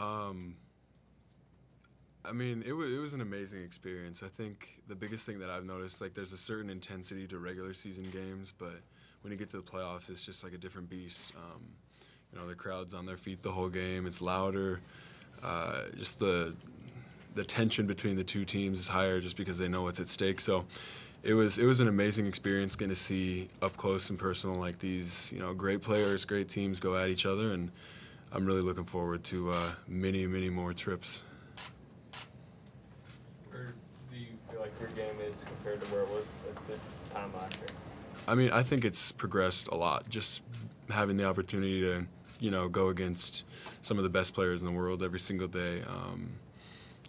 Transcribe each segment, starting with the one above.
Um, I mean, it was it was an amazing experience. I think the biggest thing that I've noticed, like, there's a certain intensity to regular season games, but when you get to the playoffs, it's just like a different beast. Um, you know, the crowd's on their feet the whole game. It's louder. Uh, just the the tension between the two teams is higher just because they know what's at stake. So it was it was an amazing experience getting to see up close and personal like these you know great players, great teams go at each other, and I'm really looking forward to uh, many many more trips. Where do you feel like your game is compared to where it was at this time last year? I mean, I think it's progressed a lot. Just having the opportunity to you know go against some of the best players in the world every single day. Um,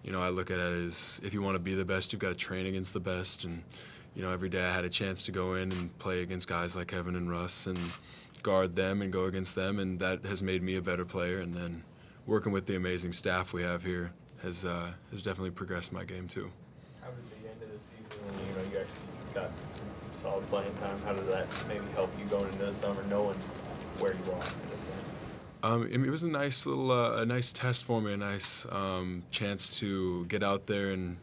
you know, I look at it as if you want to be the best, you've got to train against the best. And, you know, every day I had a chance to go in and play against guys like Kevin and Russ and guard them and go against them. And that has made me a better player. And then working with the amazing staff we have here has, uh, has definitely progressed my game, too. How did the end of the season, when you know you actually got solid playing time, how did that maybe help you going into the summer, knowing where you are? Um, it was a nice little, uh, a nice test for me, a nice um, chance to get out there and,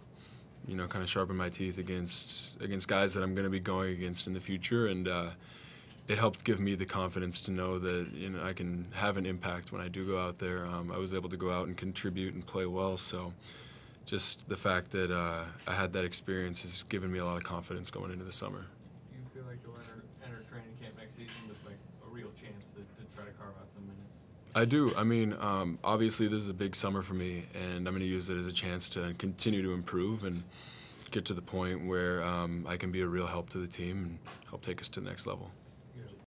you know, kind of sharpen my teeth against against guys that I'm going to be going against in the future, and uh, it helped give me the confidence to know that you know I can have an impact when I do go out there. Um, I was able to go out and contribute and play well, so just the fact that uh, I had that experience has given me a lot of confidence going into the summer. Do you feel like you'll enter, enter training camp next season with like a real chance to, to try to carve out some minutes? I do. I mean, um, obviously, this is a big summer for me, and I'm going to use it as a chance to continue to improve and get to the point where um, I can be a real help to the team and help take us to the next level.